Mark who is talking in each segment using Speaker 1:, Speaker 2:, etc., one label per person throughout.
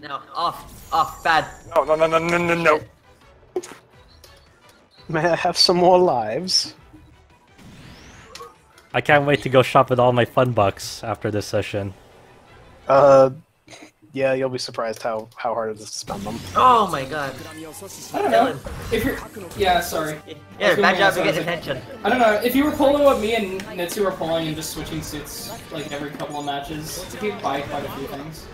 Speaker 1: No, off, off, bad.
Speaker 2: No, no, no, no, no, no, no.
Speaker 3: May I have some more lives?
Speaker 4: I can't wait to go shop with all my fun bucks after this session.
Speaker 3: Uh, yeah, you'll be surprised how, how hard it is to spend them.
Speaker 1: Oh my god.
Speaker 5: I don't know. If you're, yeah, sorry.
Speaker 1: Yeah, bad job to
Speaker 5: I was
Speaker 1: get
Speaker 5: like-
Speaker 1: attention.
Speaker 5: I don't know. If you were pulling what me and Nitsu were pulling and just switching suits like every couple of matches, you'd buy quite a few things.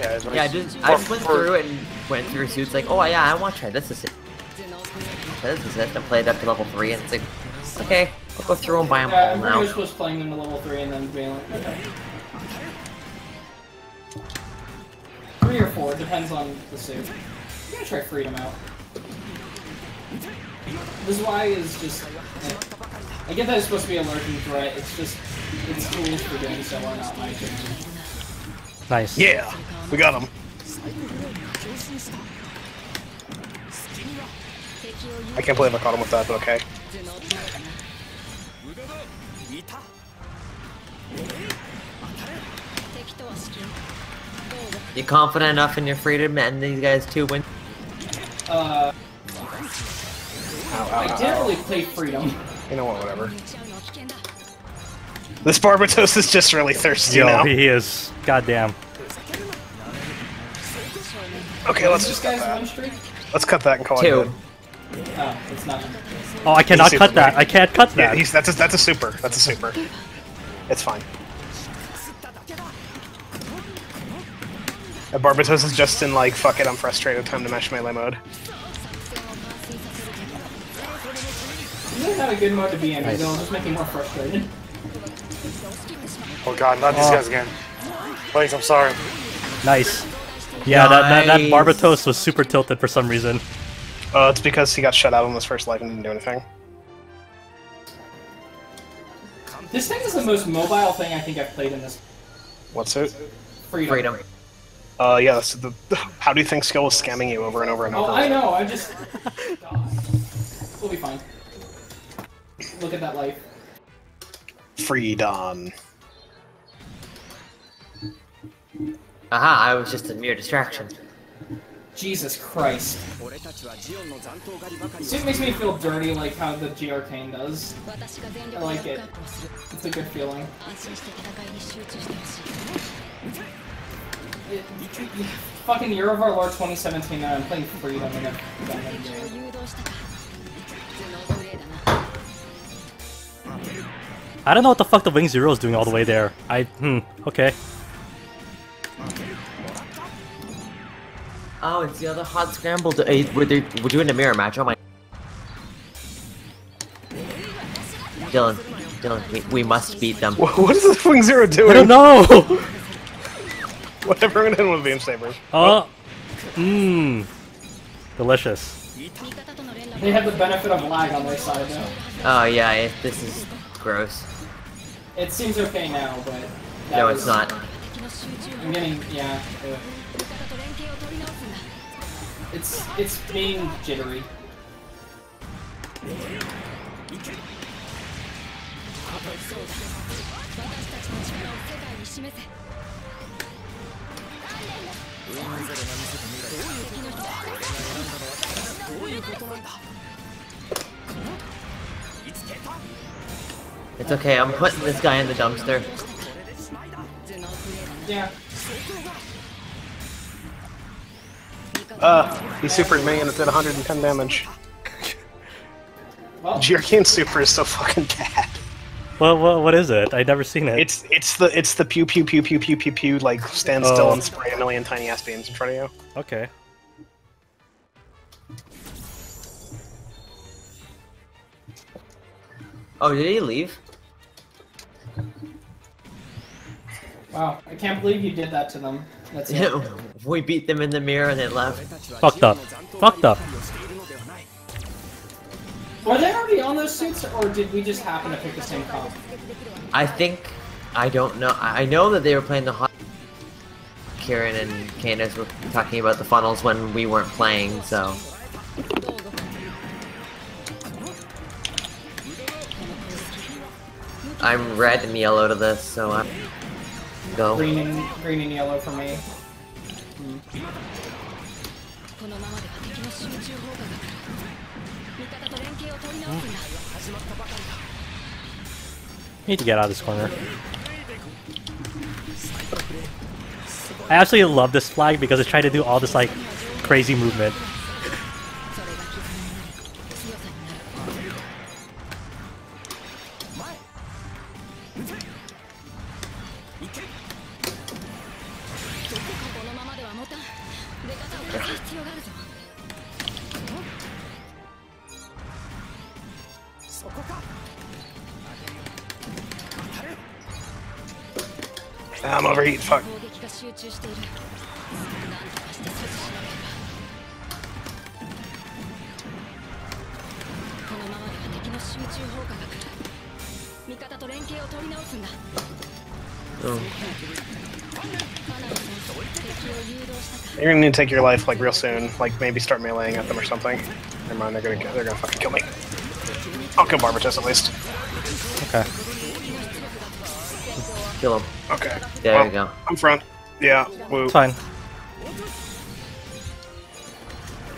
Speaker 2: Yeah,
Speaker 1: Yeah, I just I just went through and went through suits like, oh yeah, I want to try this assist. Try this assist and played up to level three and it's like, okay, I'll go through and buy them
Speaker 5: Yeah,
Speaker 1: all
Speaker 5: I'm pretty
Speaker 1: now.
Speaker 5: much just playing them to level three and then being like, okay. Three or four, depends on the suit. I'm gonna try freedom out. This Y is just. eh. I get that it's supposed to be a lurking threat. It's just its tools for doing so are not my opinion.
Speaker 4: Nice.
Speaker 3: Yeah, we got him! I can't believe I caught him with that, but okay.
Speaker 1: You confident enough in your freedom and these guys too win?
Speaker 5: Uh,
Speaker 3: Ow, ow,
Speaker 5: I
Speaker 3: definitely
Speaker 5: did
Speaker 3: ow.
Speaker 5: play freedom.
Speaker 3: You know what, whatever. This Barbatos is just really thirsty
Speaker 4: Yo,
Speaker 3: now.
Speaker 4: he is. Goddamn.
Speaker 3: Okay, let's just cut that. Let's cut that and call it
Speaker 1: Two.
Speaker 3: good.
Speaker 5: Oh, it's not.
Speaker 4: Oh, I cannot cut that.
Speaker 3: great.
Speaker 4: I can't cut
Speaker 3: Yeah,
Speaker 4: that.
Speaker 3: he's, that's, a, that's a super. That's a super. It's fine. Uh, Barbatos is just in like, fuck it, I'm frustrated, time to mesh melee mode.
Speaker 5: This is not a good mode to be in, because it'll just make you more frustrated.
Speaker 2: Oh god, not these
Speaker 4: Oh.
Speaker 2: guys again. Please, I'm sorry.
Speaker 4: Nice. Yeah, that, that, that Barbatos was super tilted for some reason.
Speaker 3: Uh, it's because he got shut out on his first life and didn't do anything.
Speaker 5: This thing is the most mobile thing I think I've played in this
Speaker 3: What's it?
Speaker 5: freedom.
Speaker 1: Freedom.
Speaker 3: Uh, yeah, so the, how do you think skill is scamming you over and over and
Speaker 5: Oh,
Speaker 3: over?
Speaker 5: I know. I just. God. We'll be fine. Look at that life.
Speaker 3: Freedom.
Speaker 1: Aha, I was just a mere distraction.
Speaker 5: Jesus Christ. Suit makes me feel dirty like how the G Arcane does. I like it. It's a good feeling. It, fucking Year of Our Lord 2017 and I'm playing Freedom and I've done that game.
Speaker 4: I don't know what the fuck the Wing Zero is doing all the way there. I, hmm, okay.
Speaker 1: Oh, it's the other hot scramble. To, uh, we're, do- we're doing a mirror match. Oh my. Dylan, Dylan, we, we must beat them.
Speaker 3: Wha- What is this Wing Zero doing?
Speaker 4: I don't know!
Speaker 3: Whatever, I'm gonna hit him with Beam Sabers.
Speaker 4: oh! Mmm. Delicious.
Speaker 5: They have the benefit of lag on their side though.
Speaker 1: Oh yeah, it, this is gross.
Speaker 5: It seems okay now, but. that
Speaker 1: No,
Speaker 5: was-
Speaker 1: it's not.
Speaker 5: I'm getting. Yeah. uh, It's, it's being jittery.
Speaker 1: It's okay. I'm putting this guy in the dumpster.
Speaker 5: Yeah.
Speaker 3: Uh, he supered me and it did 110 damage.
Speaker 5: Well,
Speaker 3: G-Arcane Super is so fucking bad.
Speaker 4: What, what, what is it? I've never seen it.
Speaker 3: It's it's the it's the pew pew pew pew pew pew pew like stand
Speaker 4: Oh.
Speaker 3: still and spray a million tiny ass beams in front of you.
Speaker 4: Okay.
Speaker 1: Oh, did he leave?
Speaker 5: Wow. I can't believe you did that to them. That's it.
Speaker 1: we beat them in the mirror and they left.
Speaker 4: Fucked up. Fucked up.
Speaker 5: Were they already on those suits, or did we just happen to pick the same comp?
Speaker 1: I think I don't know. I I know that they were playing the hot. Kieran and Candace were talking about the funnels when we weren't playing, so I'm red and yellow to this, so I'm... Go.
Speaker 5: Green and, green and yellow for me.
Speaker 6: Hmm.
Speaker 4: Need to get out of this corner. I absolutely love this flag because it tried to do all this like crazy movement.
Speaker 3: I'm overheat. fuck.
Speaker 1: Oh.
Speaker 3: You're gonna need to take your life like real soon. Like maybe start meleeing at them or something. Never mind, they're gonna they're gonna fucking kill me. I'll kill Barbatos at least.
Speaker 4: Okay.
Speaker 1: Kill him.
Speaker 3: Okay.
Speaker 1: There
Speaker 3: Well,
Speaker 1: you go.
Speaker 3: I'm front. Yeah. Woo.
Speaker 4: Fine.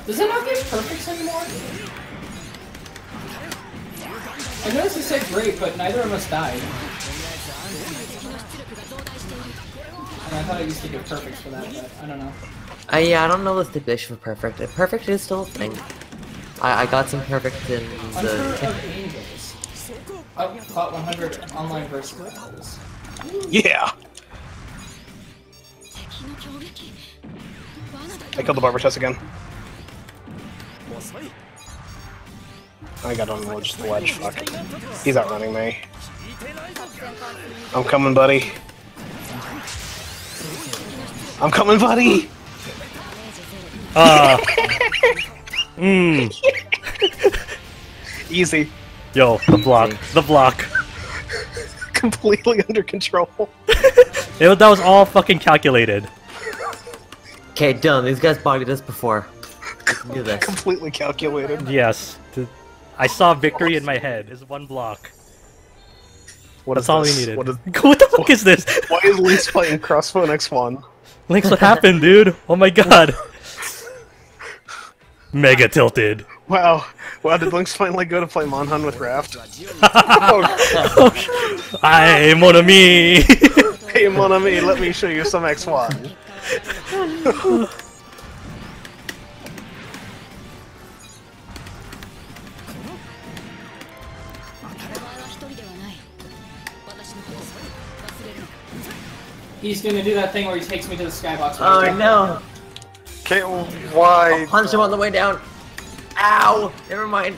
Speaker 5: Does it not get perfects anymore? I noticed you said great, but neither of us died. And I thought I used to get perfects for that, but I don't know.
Speaker 1: Uh, yeah, I don't know the stipulation for perfect. If perfect is still a thing. I, I got some perfect in
Speaker 5: Hunter
Speaker 1: the.
Speaker 5: of Angels. Oh, caught 100 online versus battles.
Speaker 3: Yeah! I killed the Barbatos again. I got on the wedge, fuck. He's outrunning me. I'm coming, buddy. I'm coming, buddy!
Speaker 4: Uh. Mmm.
Speaker 3: Easy.
Speaker 4: Yo, the block. The block.
Speaker 3: Completely under control.
Speaker 4: It, that was all fucking calculated.
Speaker 1: Okay, done. These guys bogged us before. We do this.
Speaker 3: Completely calculated.
Speaker 4: Yes. I saw victory in my head. It's one block.
Speaker 3: What
Speaker 4: That's
Speaker 3: is
Speaker 4: all
Speaker 3: this?
Speaker 4: we needed.
Speaker 3: What is?
Speaker 4: What the fuck is this?
Speaker 3: Why is Lynx playing Crossbone X1?
Speaker 4: Lynx, what happened, dude? Oh my god. Mega tilted.
Speaker 3: Wow. Wow, did Lynx finally go to play Monhan with Raft?
Speaker 4: oh, Hi, mon
Speaker 3: hey, mon ami, let me show you some X1.
Speaker 5: He's gonna do that thing where he takes me to the skybox.
Speaker 1: Oh no!
Speaker 2: Can't. Why?
Speaker 1: I'll punch him on the way down. Ow! Never mind.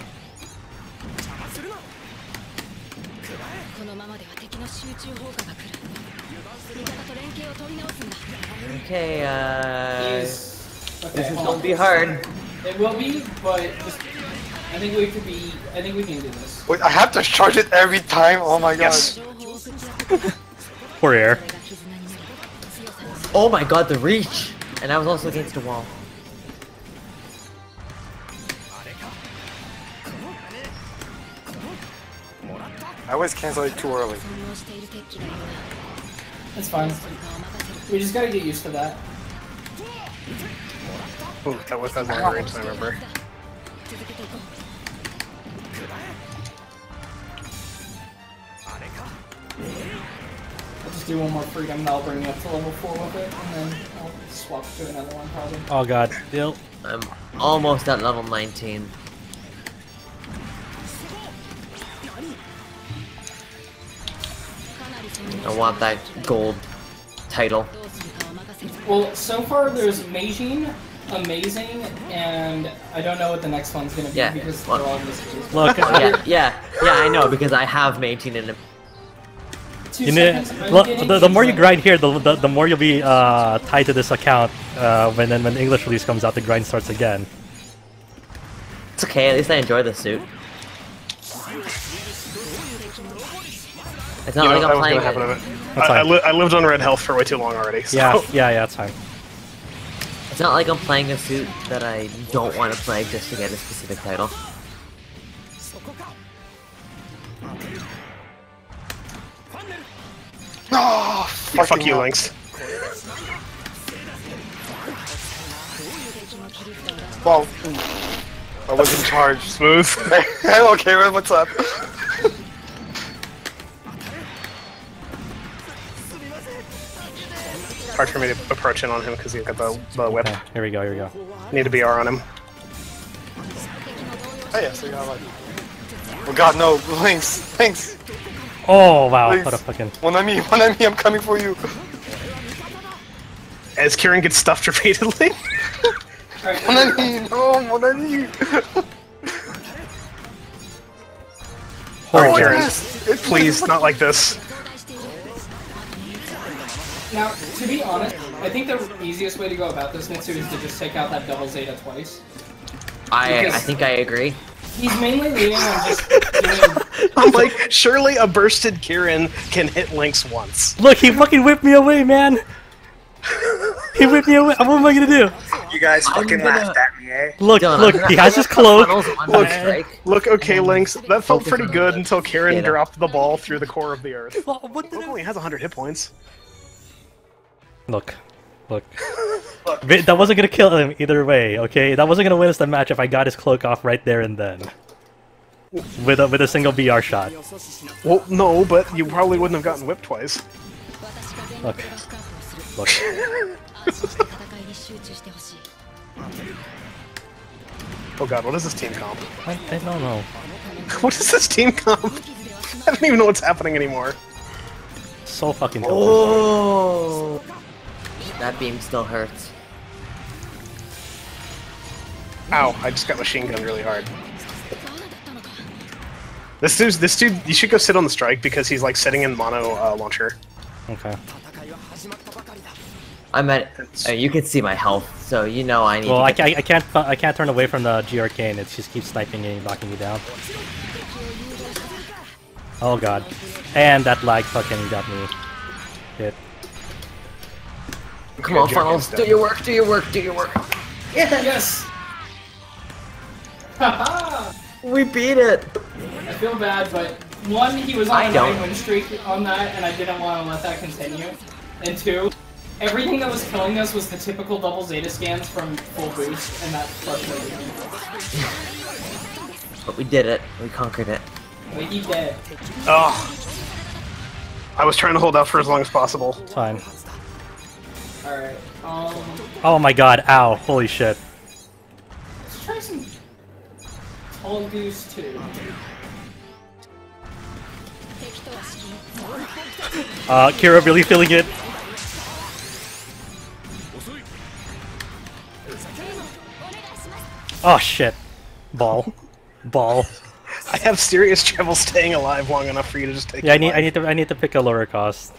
Speaker 1: Okay, uh...
Speaker 5: Is, okay,
Speaker 1: this is gonna be hard.
Speaker 5: It will be, but just, I think we could be... I think we can do this.
Speaker 2: Wait, I have to charge it every time? Oh my
Speaker 3: yes.
Speaker 6: god.
Speaker 4: Poor air.
Speaker 1: Oh my god, the reach! And I was also against the wall.
Speaker 2: I always cancel it too early.
Speaker 5: That's fine. We just gotta get used to that.
Speaker 3: Ooh, that was on long range, I remember.
Speaker 5: I'll just do one more freedom and I'll bring you up to level 4 with it, and then I'll swap to another one probably.
Speaker 4: Oh god, Bill.
Speaker 1: I'm almost at level 19. I want that gold title.
Speaker 5: Well, so far there's Meijin, Amazing, and I don't know what the next one's gonna be
Speaker 1: yeah,
Speaker 5: because they're all messages.
Speaker 4: Look,
Speaker 1: yeah, uh, yeah, yeah, I know because I have Meijin in.
Speaker 5: Two
Speaker 4: you
Speaker 5: know,
Speaker 4: look, the, the, more you grind here, the, the, the more you'll be uh, tied to this account. Uh, when then when the English release comes out, the grind starts again.
Speaker 1: It's okay. At least I enjoy the suit. It's not
Speaker 3: you
Speaker 1: like
Speaker 3: know,
Speaker 1: I'm playing.
Speaker 3: Gonna I, I, li I, lived on red health for way too long already. So.
Speaker 4: Yeah, yeah, yeah, it's fine.
Speaker 1: It's not like I'm playing a suit that I don't want to play just to get a specific title.
Speaker 2: Oh,
Speaker 3: fuck, fuck you, Lynx.
Speaker 2: Well, I was in charge.
Speaker 3: Smooth.
Speaker 2: Hello, Karen. What's up?
Speaker 3: Hard for me to approach in on him because he's got the, the whip.
Speaker 4: Okay, here we go, here we go.
Speaker 3: Need to BR on him.
Speaker 2: Oh yeah, so you got like. Oh God, no! Lynx, Lynx.
Speaker 4: Oh wow,
Speaker 2: Please.
Speaker 4: what a fucking
Speaker 2: One on me, one on me. I'm coming for you.
Speaker 3: As Kieran gets stuffed repeatedly.
Speaker 2: Oh,
Speaker 3: Please, not like this.
Speaker 5: Now, to be honest, I think the easiest way to go about this, Mitsu, is to just take out that double Zeta twice.
Speaker 1: I, I think I agree.
Speaker 5: He's mainly leaning on just.
Speaker 3: I'm like, surely a bursted Kieran can hit Lynx once.
Speaker 4: Look, he fucking whipped me away, man! he whipped me away. What am I gonna do?
Speaker 7: You guys fucking
Speaker 1: gonna...
Speaker 7: laughed at me, eh?
Speaker 4: Look, look, he has his cloak.
Speaker 3: Look, look, okay, Lynx, that felt pretty good until
Speaker 1: Karen
Speaker 3: dropped the ball through the core of the earth.
Speaker 4: Well, what the
Speaker 3: only has 100 hit points.
Speaker 4: Look, look. look. That wasn't gonna kill him either way, okay? That wasn't gonna win us the match if I got his cloak off right there and then. With a, with a single BR shot.
Speaker 3: Well, no, but you probably wouldn't have gotten whipped twice.
Speaker 4: Look.
Speaker 6: Look.
Speaker 3: Oh god, what is this team comp?
Speaker 4: I, I don't know.
Speaker 3: what is this team comp? I don't even know what's happening anymore.
Speaker 4: So fucking.
Speaker 1: Oh! That beam still hurts.
Speaker 3: Ow, I just got machine gunned really hard. This dude, this dude, you should go sit on the strike because he's like sitting in mono uh, launcher.
Speaker 4: Okay.
Speaker 1: I'm at. Uh, you can see my health, so you know I need.
Speaker 4: Well,
Speaker 1: to
Speaker 4: I,
Speaker 1: get
Speaker 4: ca- I can't I can't turn away from the G Arcane. It just keeps sniping me and knocking me down. Oh god. And that lag fucking got me hit.
Speaker 1: Come on,
Speaker 3: Good
Speaker 1: funnels. Do your work. Do your work. Do your work.
Speaker 5: Yes! Haha!
Speaker 1: We beat it.
Speaker 5: I feel bad, but one, he was on
Speaker 1: I
Speaker 5: a
Speaker 1: don't.
Speaker 5: nine win streak on that, and I didn't want to let that continue. And two, Everything that was killing us was the typical double zeta scans from full boost, and that frustrated me.
Speaker 1: But we did it. We conquered it.
Speaker 5: Wiggy dead.
Speaker 3: Oh. I was trying to hold out for as long as possible.
Speaker 4: It's fine.
Speaker 5: Alright, um...
Speaker 4: Oh my god, ow, holy shit.
Speaker 5: Let's try some... Tall Goose 2.
Speaker 4: Uh, Kira really feeling it. Oh shit. Ball. Ball.
Speaker 3: I have serious trouble staying alive long enough for you to just take
Speaker 4: Yeah, I
Speaker 3: your
Speaker 4: need I need to I need to pick a lower cost.